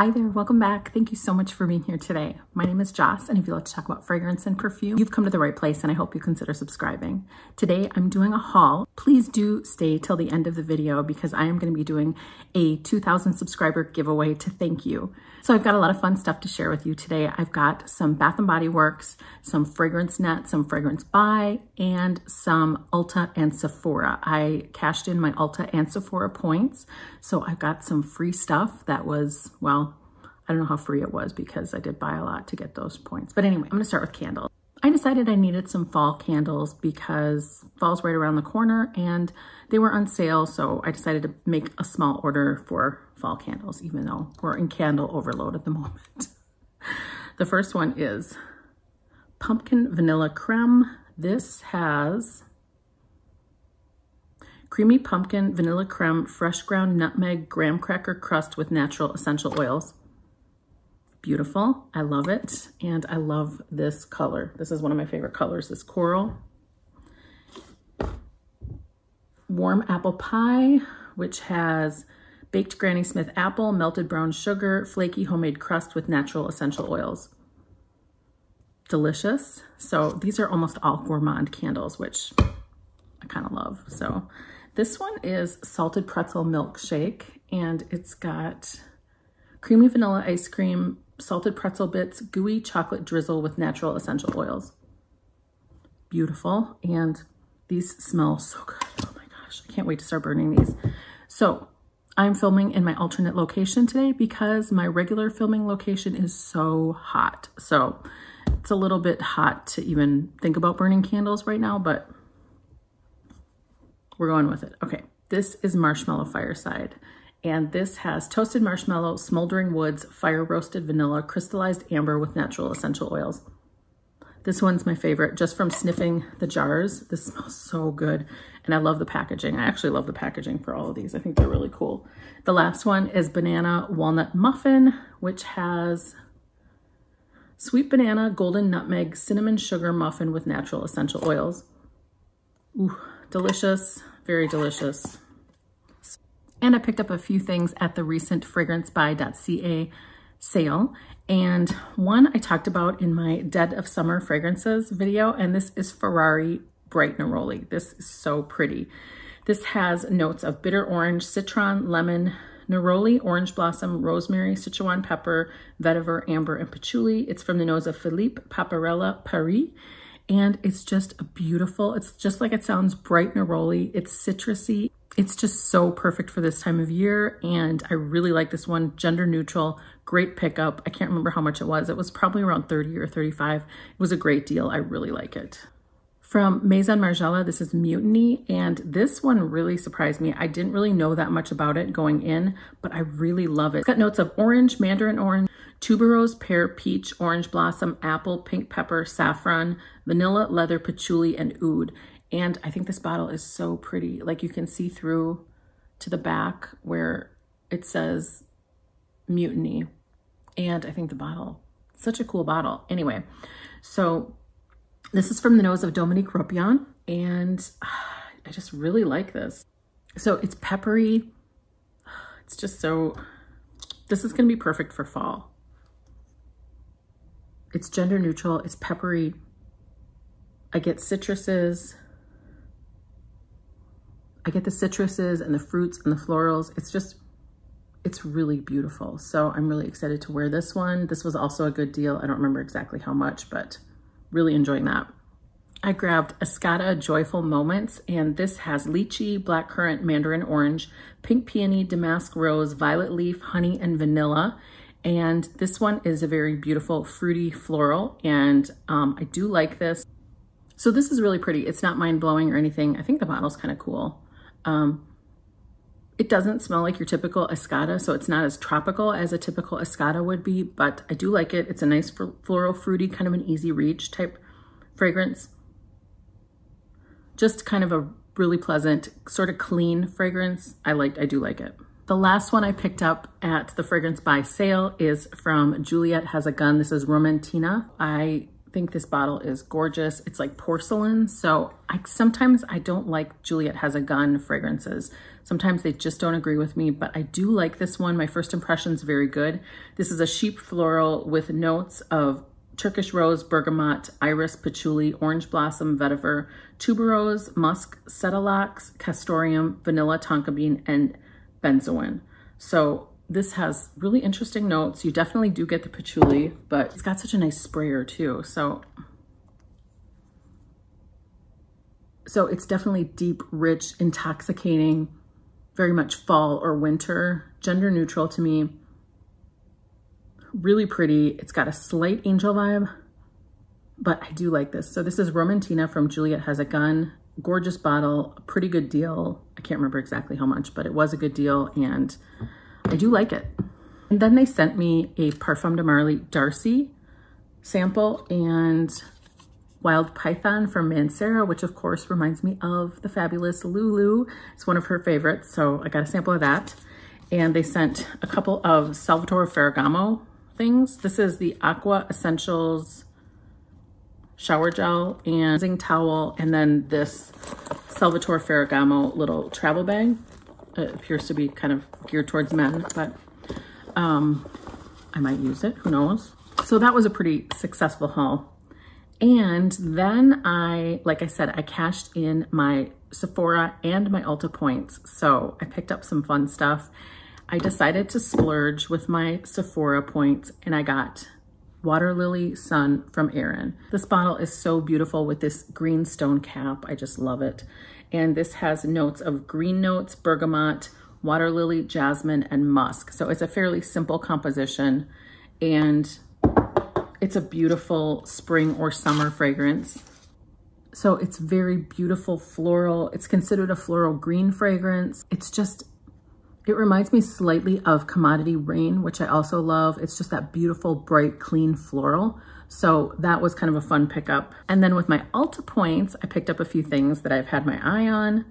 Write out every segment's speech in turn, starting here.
Hi there, welcome back. Thank you so much for being here today. My name is Joss, and if you like to talk about fragrance and perfume, you've come to the right place, and I hope you consider subscribing. Today, I'm doing a haul. Please do stay till the end of the video because I am going to be doing a 2,000 subscriber giveaway to thank you. So I've got a lot of fun stuff to share with you today. I've got some Bath & Body Works, some Fragrance Net, some Fragrance Buy, and some Ulta and Sephora. I cashed in my Ulta and Sephora points, so I've got some free stuff that was, well, I don't know how free it was because I did buy a lot to get those points. But anyway, I'm gonna start with candles. I decided I needed some fall candles because fall's right around the corner and they were on sale. So I decided to make a small order for fall candles, even though we're in candle overload at the moment. the first one is Pumpkin Vanilla Creme. This has creamy pumpkin vanilla creme, fresh ground nutmeg, graham cracker crust with natural essential oils. Beautiful, I love it. And I love this color. This is one of my favorite colors, this coral. Warm apple pie, which has baked Granny Smith apple, melted brown sugar, flaky homemade crust with natural essential oils. Delicious. So these are almost all gourmand candles, which I kind of love. So this one is salted pretzel milkshake and it's got creamy vanilla ice cream, salted pretzel bits, gooey chocolate drizzle with natural essential oils. Beautiful. And these smell so good. Oh my gosh, I can't wait to start burning these. So I'm filming in my alternate location today because my regular filming location is so hot. So it's a little bit hot to even think about burning candles right now, but we're going with it. Okay, this is Marshmallow Fireside. And this has toasted marshmallow, smoldering woods, fire roasted vanilla, crystallized amber with natural essential oils. This one's my favorite just from sniffing the jars. This smells so good. And I love the packaging. I actually love the packaging for all of these. I think they're really cool. The last one is banana walnut muffin, which has sweet banana, golden nutmeg, cinnamon sugar muffin with natural essential oils. Ooh, delicious, very delicious. And I picked up a few things at the recent fragrancebuy.ca sale. And one I talked about in my Dead of Summer Fragrances video, and this is Ferrari Bright Neroli. This is so pretty. This has notes of bitter orange, citron, lemon, neroli, orange blossom, rosemary, Sichuan pepper, vetiver, amber, and patchouli. It's from the nose of Philippe Paparella Paris. And it's just a beautiful, it's just like it sounds, bright neroli. It's citrusy it's just so perfect for this time of year. And I really like this one, gender neutral, great pickup. I can't remember how much it was. It was probably around 30 or 35. It was a great deal. I really like it. From Maison Margiela, this is Mutiny, and this one really surprised me. I didn't really know that much about it going in, but I really love it. It's got notes of orange, mandarin orange, tuberose, pear, peach, orange blossom, apple, pink pepper, saffron, vanilla, leather, patchouli, and oud. And I think this bottle is so pretty. Like you can see through to the back where it says Mutiny. And I think the bottle, such a cool bottle. Anyway, so this is from the nose of Dominique Ropion. And I just really like this. So it's peppery. It's just so, this is to be perfect for fall. It's gender neutral. It's peppery. I get citruses. I get the citruses and the fruits and the florals. It's just, it's really beautiful. So I'm really excited to wear this one. This was also a good deal. I don't remember exactly how much, but really enjoying that. I grabbed Escada Joyful Moments, and this has lychee, blackcurrant, mandarin orange, pink peony, damask rose, violet leaf, honey, and vanilla. And this one is a very beautiful fruity floral, and um, I do like this. So this is really pretty. It's not mind-blowing or anything. I think the bottle's kind of cool. Um, it doesn't smell like your typical Escada, so it's not as tropical as a typical Escada would be, but I do like it. It's a nice floral, fruity, kind of an easy reach type fragrance. Just kind of a really pleasant, sort of clean fragrance. I liked, I do like it. The last one I picked up at the Fragrance Buy sale is from Juliette Has a Gun. This is Romantina. I think this bottle is gorgeous. It's like porcelain. So I sometimes I don't like Juliette Has a Gun fragrances. Sometimes they just don't agree with me, but I do like this one. My first impression is very good. This is a chypre floral with notes of Turkish rose, bergamot, iris, patchouli, orange blossom, vetiver, tuberose, musk, cetalox, castoreum, vanilla, tonka bean, and benzoin. So this has really interesting notes. You definitely do get the patchouli, but it's got such a nice sprayer too. So, so it's definitely deep, rich, intoxicating, very much fall or winter, gender neutral to me. Really pretty. It's got a slight angel vibe, but I do like this. So this is Romantina from Juliette Has a Gun. Gorgeous bottle, pretty good deal. I can't remember exactly how much, but it was a good deal. And I do like it. And then they sent me a Parfum de Marly Darcy sample and Wild Python from Mancera, which of course reminds me of the fabulous Lulu. It's one of her favorites, so I got a sample of that. And they sent a couple of Salvatore Ferragamo things. This is the Aqua Essentials shower gel and towel, and then this Salvatore Ferragamo little travel bag it appears to be kind of geared towards men, but um, I might use it, who knows? So that was a pretty successful haul. And then I, like I said, I cashed in my Sephora and my Ulta points. So I picked up some fun stuff. I decided to splurge with my Sephora points and I got Water Lily Sun from Aerin. This bottle is so beautiful with this green stone cap. I just love it and this has notes of green notes, bergamot, water lily, jasmine, and musk. So it's a fairly simple composition and it's a beautiful spring or summer fragrance. So it's very beautiful floral. It's considered a floral green fragrance. It's just, it reminds me slightly of Commodity Rain, which I also love. It's just that beautiful, bright, clean floral. So that was kind of a fun pickup. And then with my Ulta points, I picked up a few things that I've had my eye on.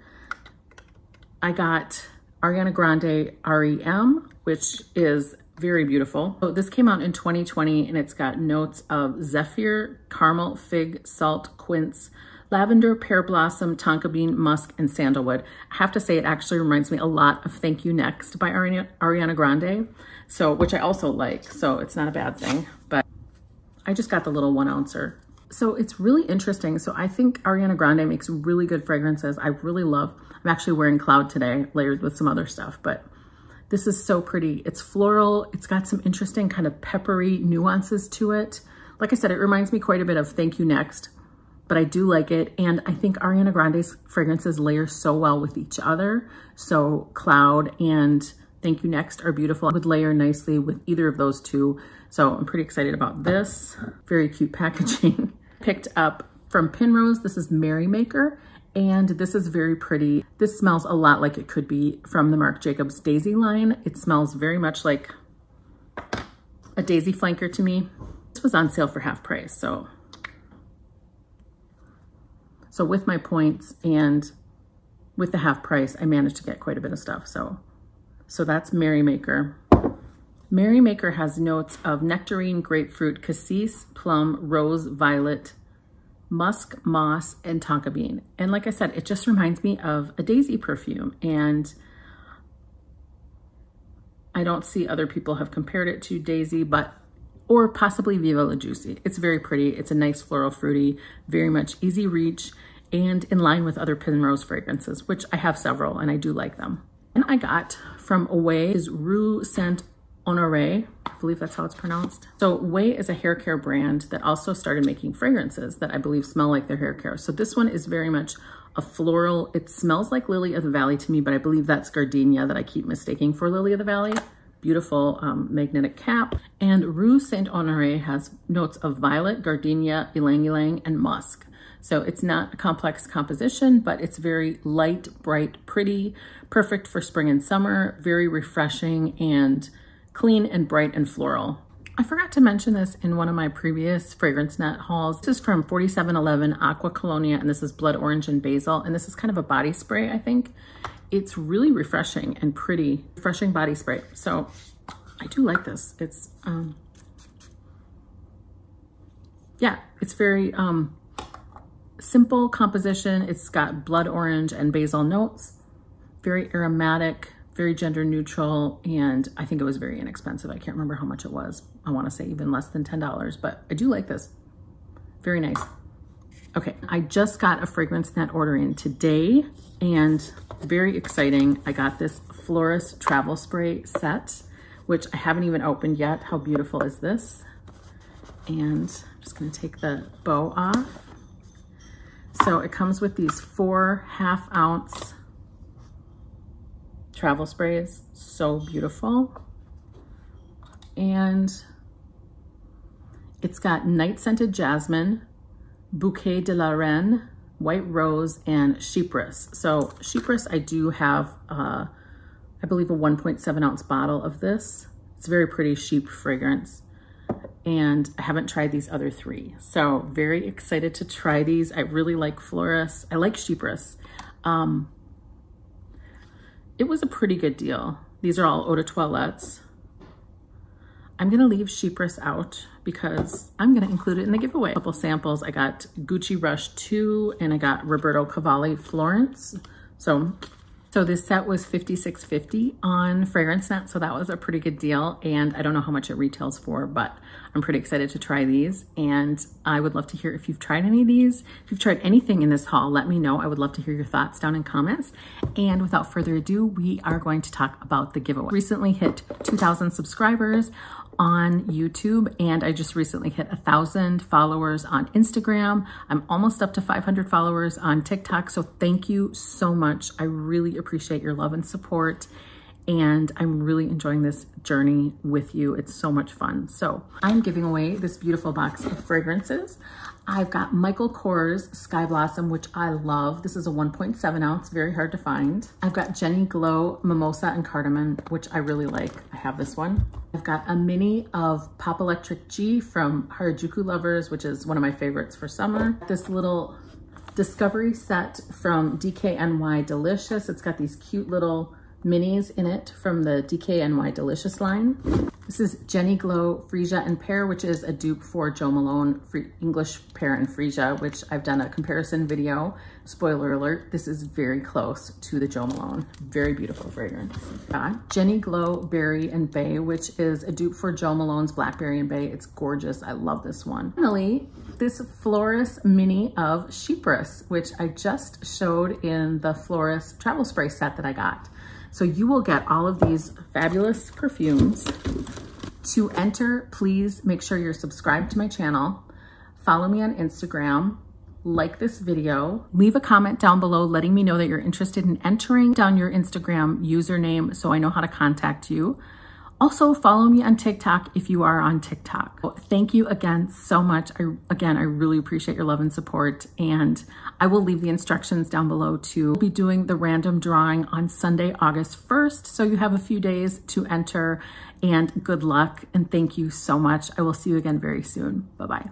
I got Ariana Grande REM, which is very beautiful. So this came out in 2020 and it's got notes of zephyr, caramel, fig, salt, quince, lavender, pear blossom, tonka bean, musk, and sandalwood. I have to say it actually reminds me a lot of Thank You Next by Ariana Grande, so which I also like, so it's not a bad thing. But I just got the little one ouncer. So it's really interesting. So I think Ariana Grande makes really good fragrances. I really love, I'm actually wearing Cloud today, layered with some other stuff, but this is so pretty. It's floral. It's got some interesting kind of peppery nuances to it. Like I said, it reminds me quite a bit of Thank You Next, but I do like it. And I think Ariana Grande's fragrances layer so well with each other. So Cloud and Thank You Next are beautiful. would layer nicely with either of those two. So I'm pretty excited about this. Very cute packaging. Picked up from Pinrose, this is Merry Maker, and this is very pretty. This smells a lot like it could be from the Marc Jacobs Daisy line. It smells very much like a daisy flanker to me. This was on sale for half price, so. So with my points and with the half price, I managed to get quite a bit of stuff, so so that's Merry Maker. Merry Maker has notes of nectarine, grapefruit, cassis, plum, rose, violet, musk, moss, and tonka bean. And like I said, it just reminds me of a daisy perfume. And I don't see other people have compared it to daisy, but or possibly Viva La Juicy. It's very pretty. It's a nice floral fruity, very much easy reach and in line with other Pinrose fragrances, which I have several and I do like them. And I got from Ouai is Rue Saint Honoré. I believe that's how it's pronounced. So Ouai is a hair care brand that also started making fragrances that I believe smell like their hair care. So this one is very much a floral. It smells like Lily of the Valley to me, but I believe that's gardenia that I keep mistaking for Lily of the Valley. Beautiful um, magnetic cap. And Rue Saint Honoré has notes of violet, gardenia, ylang ylang, and musk. So it's not a complex composition, but it's very light, bright, pretty, perfect for spring and summer, very refreshing and clean and bright and floral. I forgot to mention this in one of my previous Fragrance Net hauls. This is from 4711 Acqua Colonia, and this is Blood Orange and Basil, and this is kind of a body spray, I think. It's really refreshing and pretty, refreshing body spray. So I do like this. It's um, yeah, it's very um, simple composition. It's got blood orange and basil notes, very aromatic, very gender neutral, and I think it was very inexpensive. I can't remember how much it was. I wanna say even less than $10, but I do like this. Very nice. Okay, I just got a fragrance net order in today and very exciting. I got this Floris travel spray set, which I haven't even opened yet. How beautiful is this? And I'm just gonna take the bow off. So it comes with these four half ounce travel sprays. So beautiful. And it's got night scented jasmine, bouquet de la reine, white rose, and chypress. So chypress, I do have, uh, I believe a 1.7 ounce bottle of this. It's very pretty chypre fragrance and I haven't tried these other three. So very excited to try these. I really like Floris. I like Chypress. Um, it was a pretty good deal. These are all eau de toilettes. I'm gonna leave Chypress out because I'm gonna include it in the giveaway. A couple samples, I got Gucci Rush 2 and I got Roberto Cavalli Florence. So so this set was $56.50 on FragranceNet, so that was a pretty good deal. And I don't know how much it retails for, but I'm pretty excited to try these. And I would love to hear if you've tried any of these. If you've tried anything in this haul, let me know. I would love to hear your thoughts down in comments. And without further ado, we are going to talk about the giveaway. Recently hit 2,000 subscribers on YouTube and I just recently hit a thousand followers on Instagram. I'm almost up to 500 followers on TikTok. So thank you so much. I really appreciate your love and support and I'm really enjoying this journey with you. It's so much fun. So I'm giving away this beautiful box of fragrances. I've got Michael Kors Sky Blossom, which I love. This is a 1.7 ounce, very hard to find. I've got Jenny Glow Mimosa and Cardamom, which I really like. I have this one. I've got a mini of Pop Electric G from Harajuku Lovers, which is one of my favorites for summer. This little discovery set from DKNY Delicious. It's got these cute little minis in it from the DKNY Delicious line. This is Jenny Glow Freesia and Pear, which is a dupe for Jo Malone English Pear and Freesia, which I've done a comparison video. Spoiler alert, this is very close to the Jo Malone. Very beautiful fragrance. Uh, Jenny Glow Berry and Bay, which is a dupe for Jo Malone's Blackberry and Bay. It's gorgeous. I love this one. Finally, this Floris Mini of Chypress, which I just showed in the Floris travel spray set that I got. So you will get all of these fabulous perfumes. To enter, please make sure you're subscribed to my channel, follow me on Instagram, like this video, leave a comment down below letting me know that you're interested in entering down your Instagram username so I know how to contact you. Also, follow me on TikTok if you are on TikTok. Thank you again so much. I, again, I really appreciate your love and support. And I will leave the instructions down below to be doing the random drawing on Sunday, August 1st. So you have a few days to enter and good luck. And thank you so much. I will see you again very soon. Bye-bye.